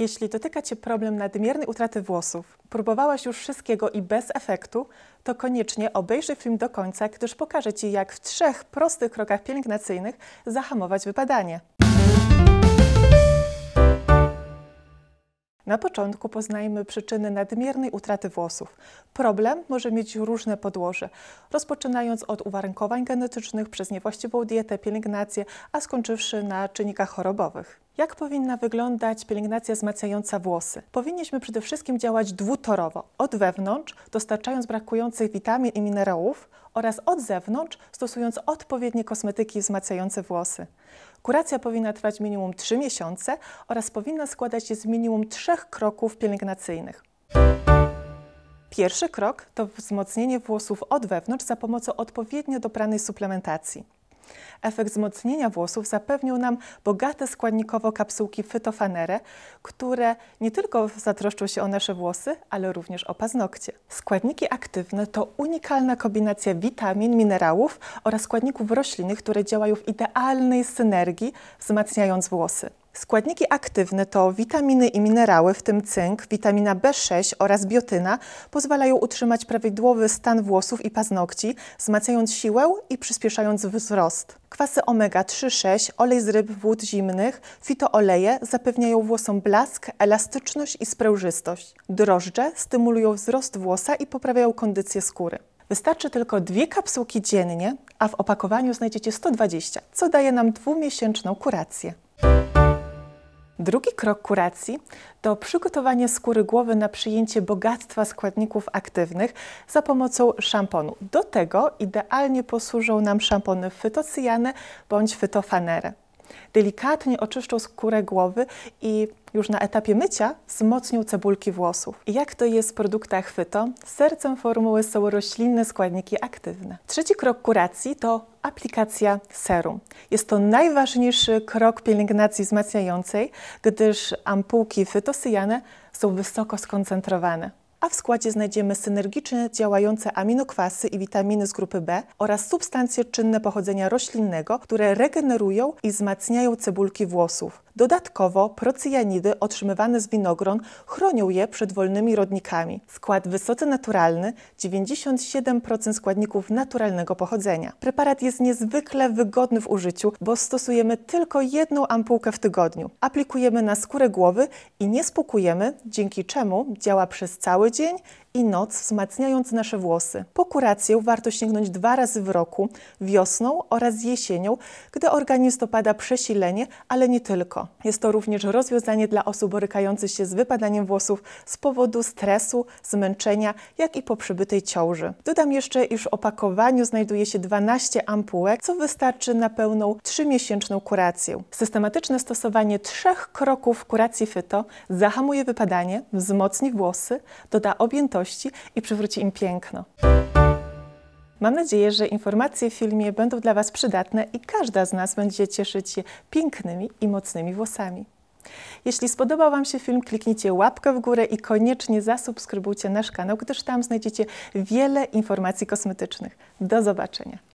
Jeśli dotyka Cię problem nadmiernej utraty włosów, próbowałaś już wszystkiego i bez efektu, to koniecznie obejrzyj film do końca, gdyż pokażę Ci, jak w trzech prostych krokach pielęgnacyjnych zahamować wypadanie. Na początku poznajmy przyczyny nadmiernej utraty włosów. Problem może mieć różne podłoże, rozpoczynając od uwarunkowań genetycznych przez niewłaściwą dietę, pielęgnację, a skończywszy na czynnikach chorobowych. Jak powinna wyglądać pielęgnacja wzmacniająca włosy? Powinniśmy przede wszystkim działać dwutorowo, od wewnątrz, dostarczając brakujących witamin i minerałów oraz od zewnątrz, stosując odpowiednie kosmetyki wzmacniające włosy. Kuracja powinna trwać minimum 3 miesiące oraz powinna składać się z minimum trzech kroków pielęgnacyjnych. Pierwszy krok to wzmocnienie włosów od wewnątrz za pomocą odpowiednio dobranej suplementacji. Efekt wzmocnienia włosów zapewnią nam bogate składnikowo kapsułki fytofanerę, które nie tylko zatroszczą się o nasze włosy, ale również o paznokcie. Składniki aktywne to unikalna kombinacja witamin, minerałów oraz składników roślinnych, które działają w idealnej synergii, wzmacniając włosy. Składniki aktywne to witaminy i minerały, w tym cynk, witamina B6 oraz biotyna, pozwalają utrzymać prawidłowy stan włosów i paznokci, wzmacniając siłę i przyspieszając wzrost. Kwasy omega-3,6, olej z ryb, wód zimnych, fitooleje zapewniają włosom blask, elastyczność i sprężystość. Drożdże stymulują wzrost włosa i poprawiają kondycję skóry. Wystarczy tylko dwie kapsułki dziennie, a w opakowaniu znajdziecie 120, co daje nam dwumiesięczną kurację. Drugi krok kuracji to przygotowanie skóry głowy na przyjęcie bogactwa składników aktywnych za pomocą szamponu. Do tego idealnie posłużą nam szampony fytocyjane bądź fytofanerę. Delikatnie oczyszczą skórę głowy i już na etapie mycia wzmocnią cebulki włosów. I jak to jest w produktach fyto? Sercem formuły są roślinne składniki aktywne. Trzeci krok kuracji to aplikacja serum. Jest to najważniejszy krok pielęgnacji wzmacniającej, gdyż ampułki fytosyjane są wysoko skoncentrowane a w składzie znajdziemy synergicznie działające aminokwasy i witaminy z grupy B oraz substancje czynne pochodzenia roślinnego, które regenerują i wzmacniają cebulki włosów. Dodatkowo procyjanidy otrzymywane z winogron chronią je przed wolnymi rodnikami. Skład wysoce naturalny, 97% składników naturalnego pochodzenia. Preparat jest niezwykle wygodny w użyciu, bo stosujemy tylko jedną ampułkę w tygodniu. Aplikujemy na skórę głowy i nie spukujemy, dzięki czemu działa przez cały dzień i noc, wzmacniając nasze włosy. Po kurację warto sięgnąć dwa razy w roku, wiosną oraz jesienią, gdy organizm dopada przesilenie, ale nie tylko. Jest to również rozwiązanie dla osób borykających się z wypadaniem włosów z powodu stresu, zmęczenia, jak i po przybytej ciąży. Dodam jeszcze, iż w opakowaniu znajduje się 12 ampułek, co wystarczy na pełną 3-miesięczną kurację. Systematyczne stosowanie trzech kroków kuracji fyto zahamuje wypadanie, wzmocni włosy, doda i przywróci im piękno. Mam nadzieję, że informacje w filmie będą dla Was przydatne i każda z nas będzie cieszyć się pięknymi i mocnymi włosami. Jeśli spodobał Wam się film, kliknijcie łapkę w górę i koniecznie zasubskrybujcie nasz kanał, gdyż tam znajdziecie wiele informacji kosmetycznych. Do zobaczenia.